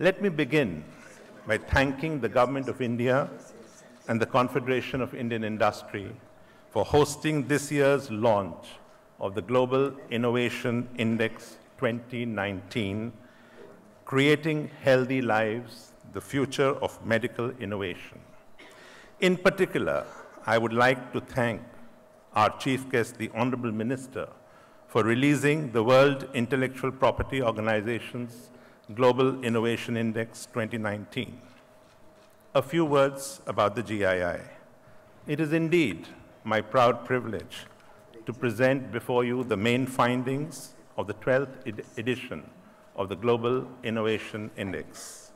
Let me begin by thanking the Government of India and the Confederation of Indian Industry for hosting this year's launch of the Global Innovation Index 2019, Creating Healthy Lives, the Future of Medical Innovation. In particular, I would like to thank our chief guest, the Honorable Minister, for releasing the World Intellectual Property Organization's Global Innovation Index 2019. A few words about the GII. It is indeed my proud privilege to present before you the main findings of the 12th ed edition of the Global Innovation Index.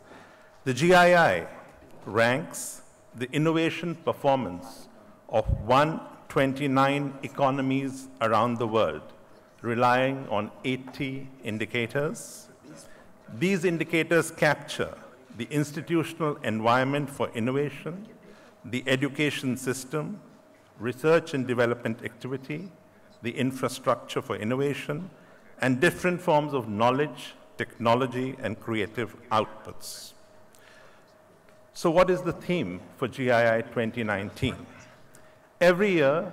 The GII ranks the innovation performance of 129 economies around the world, relying on 80 indicators. These indicators capture the institutional environment for innovation, the education system, research and development activity, the infrastructure for innovation, and different forms of knowledge, technology, and creative outputs. So what is the theme for GII 2019? Every year,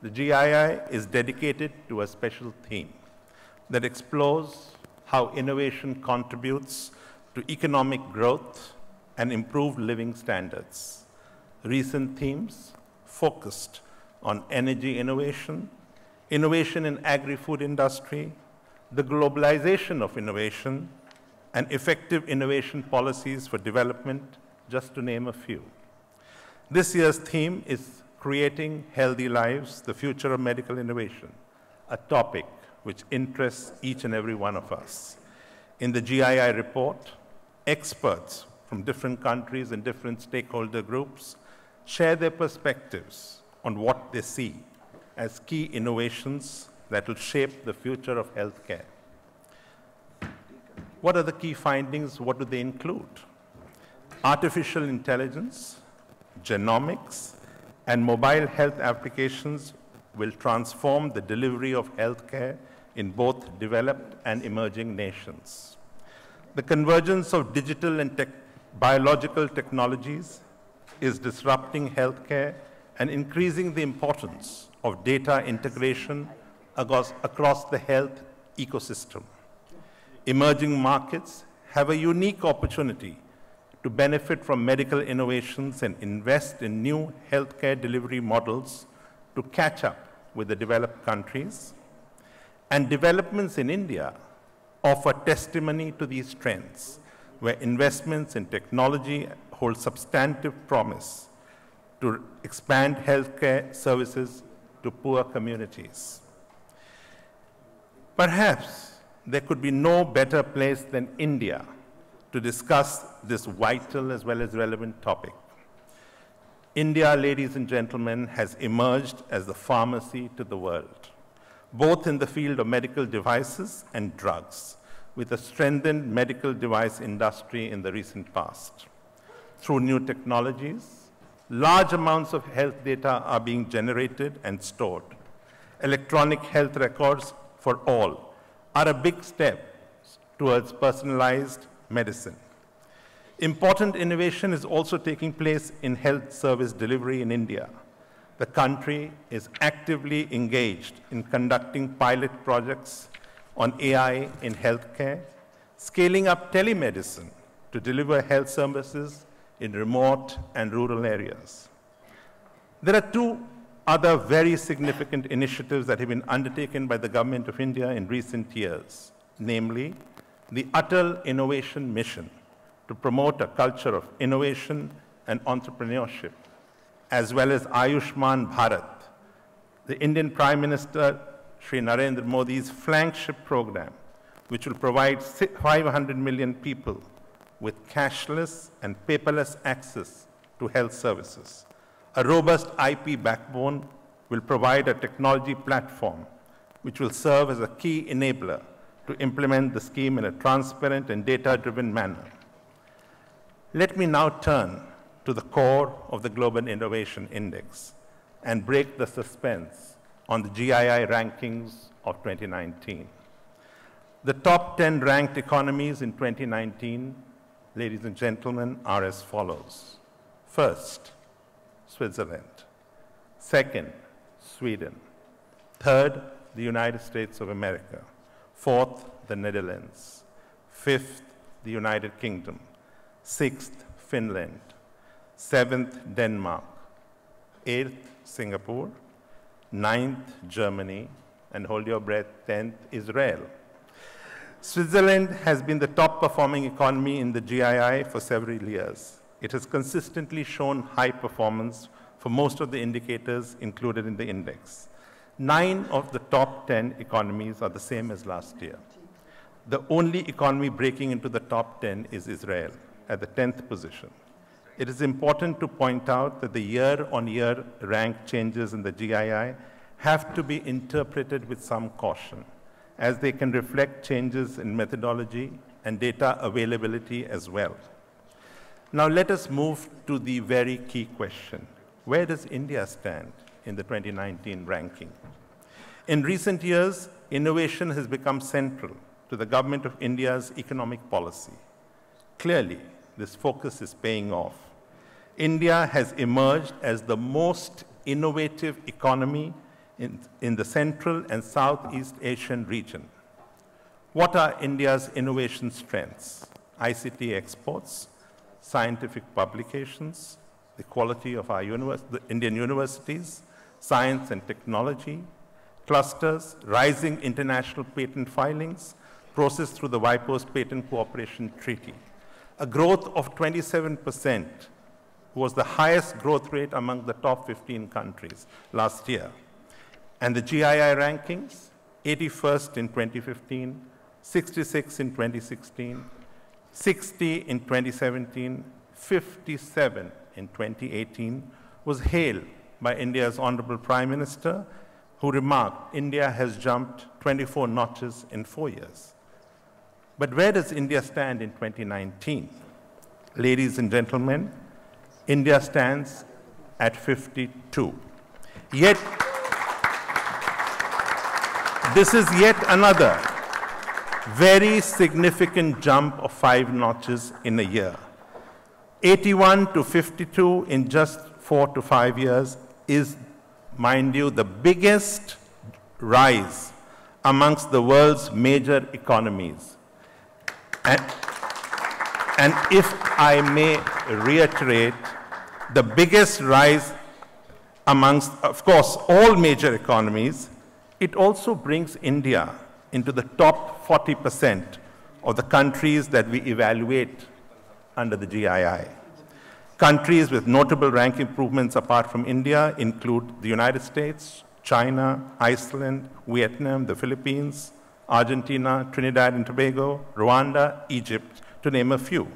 the GII is dedicated to a special theme that explores how innovation contributes to economic growth and improved living standards. Recent themes focused on energy innovation, innovation in agri-food industry, the globalization of innovation, and effective innovation policies for development, just to name a few. This year's theme is Creating Healthy Lives, the Future of Medical Innovation, a topic which interests each and every one of us. In the GII report, experts from different countries and different stakeholder groups share their perspectives on what they see as key innovations that will shape the future of healthcare. What are the key findings? What do they include? Artificial intelligence, genomics, and mobile health applications will transform the delivery of healthcare in both developed and emerging nations. The convergence of digital and biological technologies is disrupting healthcare and increasing the importance of data integration across the health ecosystem. Emerging markets have a unique opportunity to benefit from medical innovations and invest in new healthcare delivery models to catch up with the developed countries. And developments in India offer testimony to these trends, where investments in technology hold substantive promise to expand healthcare services to poor communities. Perhaps there could be no better place than India to discuss this vital as well as relevant topic. India, ladies and gentlemen, has emerged as the pharmacy to the world, both in the field of medical devices and drugs, with a strengthened medical device industry in the recent past. Through new technologies, large amounts of health data are being generated and stored. Electronic health records for all are a big step towards personalized medicine. Important innovation is also taking place in health service delivery in India. The country is actively engaged in conducting pilot projects on AI in healthcare, scaling up telemedicine to deliver health services in remote and rural areas. There are two other very significant initiatives that have been undertaken by the Government of India in recent years, namely the Atal Innovation Mission to promote a culture of innovation and entrepreneurship, as well as Ayushman Bharat, the Indian Prime Minister Sri Narendra Modi's flagship program, which will provide 500 million people with cashless and paperless access to health services. A robust IP backbone will provide a technology platform which will serve as a key enabler to implement the scheme in a transparent and data-driven manner. Let me now turn to the core of the Global Innovation Index and break the suspense on the GII rankings of 2019. The top 10 ranked economies in 2019 ladies and gentlemen, are as follows. First, Switzerland. Second, Sweden. Third, the United States of America. Fourth, the Netherlands. Fifth, the United Kingdom. Sixth, Finland. Seventh, Denmark. Eighth, Singapore. Ninth, Germany. And hold your breath, tenth, Israel. Switzerland has been the top performing economy in the GII for several years. It has consistently shown high performance for most of the indicators included in the index. Nine of the top 10 economies are the same as last year. The only economy breaking into the top 10 is Israel at the 10th position. It is important to point out that the year-on-year rank changes in the GII have to be interpreted with some caution, as they can reflect changes in methodology and data availability as well. Now let us move to the very key question. Where does India stand in the 2019 ranking? In recent years, innovation has become central to the government of India's economic policy. Clearly, this focus is paying off. India has emerged as the most innovative economy in, in the Central and Southeast Asian region. What are India's innovation strengths? ICT exports, scientific publications, the quality of our univers Indian universities, science and technology, clusters, rising international patent filings, processed through the WIPO's Patent Cooperation Treaty. A growth of 27% was the highest growth rate among the top 15 countries last year. And the GII rankings, 81st in 2015, 66 in 2016, 60 in 2017, 57 in 2018, was hailed by India's Honorable Prime Minister, who remarked, India has jumped 24 notches in four years. But where does India stand in 2019? Ladies and gentlemen, India stands at 52. Yet, this is yet another very significant jump of five notches in a year. 81 to 52 in just four to five years is, mind you, the biggest rise amongst the world's major economies. And, and if I may reiterate, the biggest rise amongst, of course, all major economies, it also brings India into the top 40% of the countries that we evaluate under the GII. Countries with notable rank improvements apart from India include the United States, China, Iceland, Vietnam, the Philippines, Argentina, Trinidad and Tobago, Rwanda, Egypt, to name a few.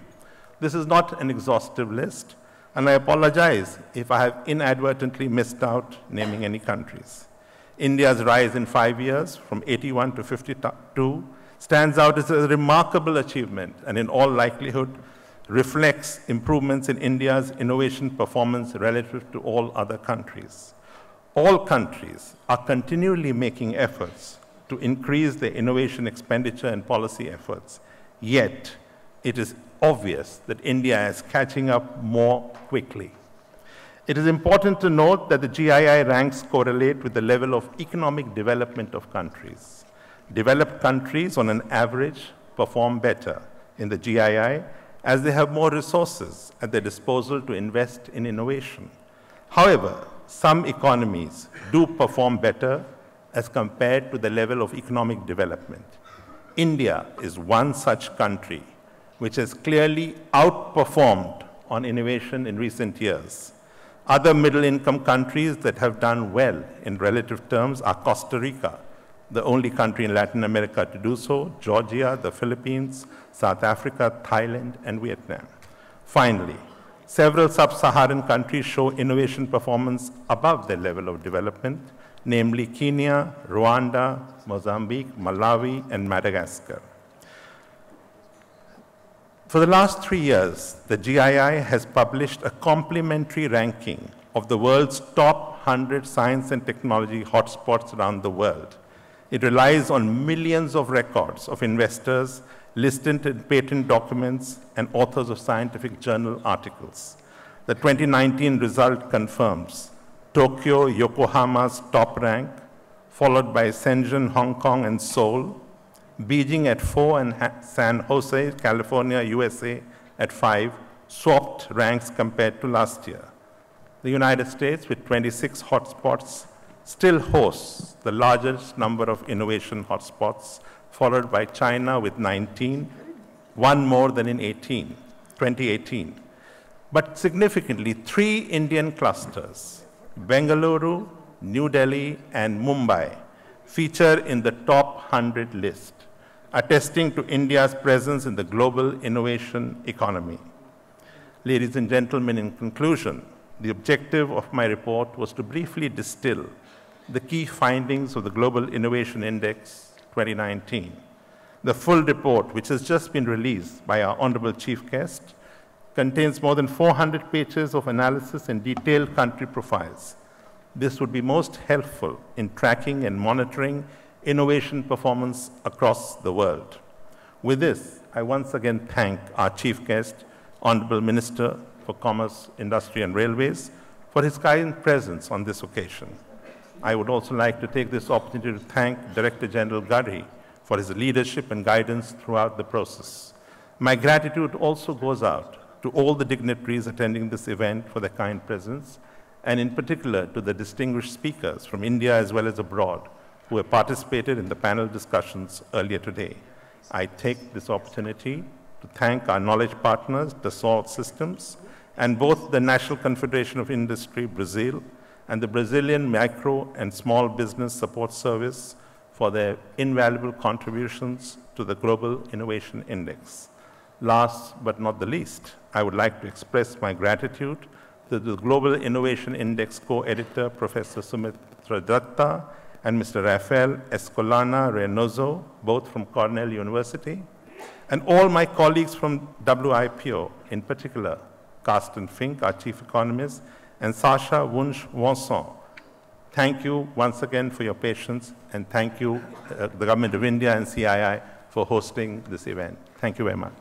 This is not an exhaustive list, and I apologize if I have inadvertently missed out naming any countries. India's rise in five years from 81 to 52 stands out as a remarkable achievement and in all likelihood reflects improvements in India's innovation performance relative to all other countries. All countries are continually making efforts to increase their innovation expenditure and policy efforts, yet it is obvious that India is catching up more quickly. It is important to note that the GII ranks correlate with the level of economic development of countries. Developed countries, on an average, perform better in the GII as they have more resources at their disposal to invest in innovation. However, some economies do perform better as compared to the level of economic development. India is one such country which has clearly outperformed on innovation in recent years. Other middle income countries that have done well in relative terms are Costa Rica, the only country in Latin America to do so, Georgia, the Philippines, South Africa, Thailand, and Vietnam. Finally, several sub-Saharan countries show innovation performance above their level of development, namely Kenya, Rwanda, Mozambique, Malawi, and Madagascar. For the last three years, the GII has published a complementary ranking of the world's top 100 science and technology hotspots around the world. It relies on millions of records of investors listed in patent documents, and authors of scientific journal articles. The 2019 result confirms Tokyo, Yokohama's top rank, followed by Shenzhen, Hong Kong, and Seoul, Beijing at four, and San Jose, California, USA at five, swapped ranks compared to last year. The United States, with 26 hotspots, still hosts the largest number of innovation hotspots, followed by China with 19, one more than in 18, 2018. But significantly, three Indian clusters, Bengaluru, New Delhi, and Mumbai, feature in the top 100 list, attesting to India's presence in the global innovation economy. Ladies and gentlemen, in conclusion, the objective of my report was to briefly distill the key findings of the Global Innovation Index 2019. The full report, which has just been released by our Honorable Chief Guest, contains more than 400 pages of analysis and detailed country profiles. This would be most helpful in tracking and monitoring innovation performance across the world. With this, I once again thank our Chief Guest, Honorable Minister for Commerce, Industry and Railways, for his kind presence on this occasion. I would also like to take this opportunity to thank Director General Gurry for his leadership and guidance throughout the process. My gratitude also goes out to all the dignitaries attending this event for their kind presence, and in particular to the distinguished speakers from India as well as abroad who have participated in the panel discussions earlier today. I take this opportunity to thank our knowledge partners, Dassault Systems, and both the National Confederation of Industry, Brazil, and the Brazilian Micro and Small Business Support Service for their invaluable contributions to the Global Innovation Index. Last but not the least, I would like to express my gratitude to the Global Innovation Index co-editor, Professor Soumitra Dutta, and Mr. Rafael Escalona Reynoso, both from Cornell University, and all my colleagues from WIPO, in particular, Carsten Fink, our chief economist, and Sacha Wunsch-Vincent. Thank you once again for your patience, and thank you, uh, the Government of India and CII, for hosting this event. Thank you very much.